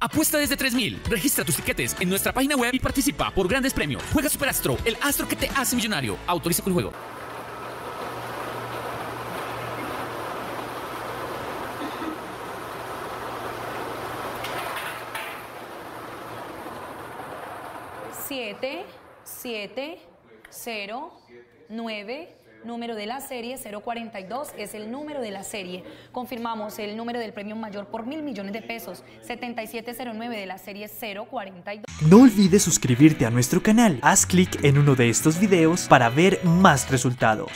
Apuesta desde 3000. Registra tus tiquetes en nuestra página web y participa por grandes premios. Juega Superastro, el astro que te hace millonario. Autoriza con el juego. Siete, siete, cero, nueve, número de la serie 042 es el número de la serie. Confirmamos el número del premio mayor por mil millones de pesos, 7709 de la serie 042. No olvides suscribirte a nuestro canal, haz clic en uno de estos videos para ver más resultados.